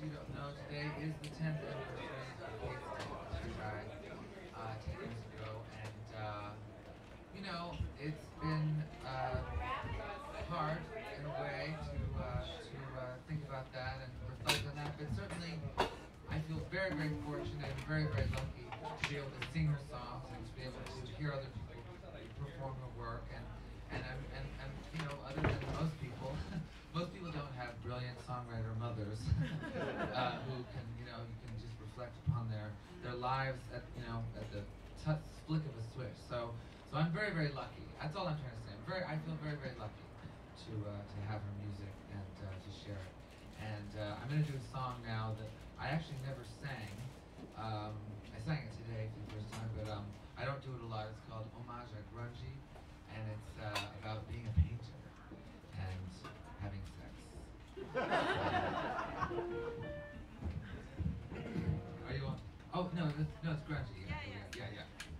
you don't know, today is the 10th anniversary of. She died uh, 10 years ago, and uh, you know, it's been uh, hard in a way to uh, to think about that and reflect on that. But certainly, I feel very, very fortunate and very, very lucky to be able to sing her songs and to be able to hear other people perform her work. And and I'm, and, and you know, other than most people, most people don't have brilliant songwriter mothers uh, who can, you know, you can just reflect upon their their lives at you know at the touch, flick of a switch. So so I'm very, very lucky. That's all I'm trying to say. I'm very, I feel very, very lucky to uh, to have her music and uh, to share it. And uh, I'm going to do a song now that I actually never sang. Um, No, it's gradually. Yeah, yeah, yeah. yeah. yeah.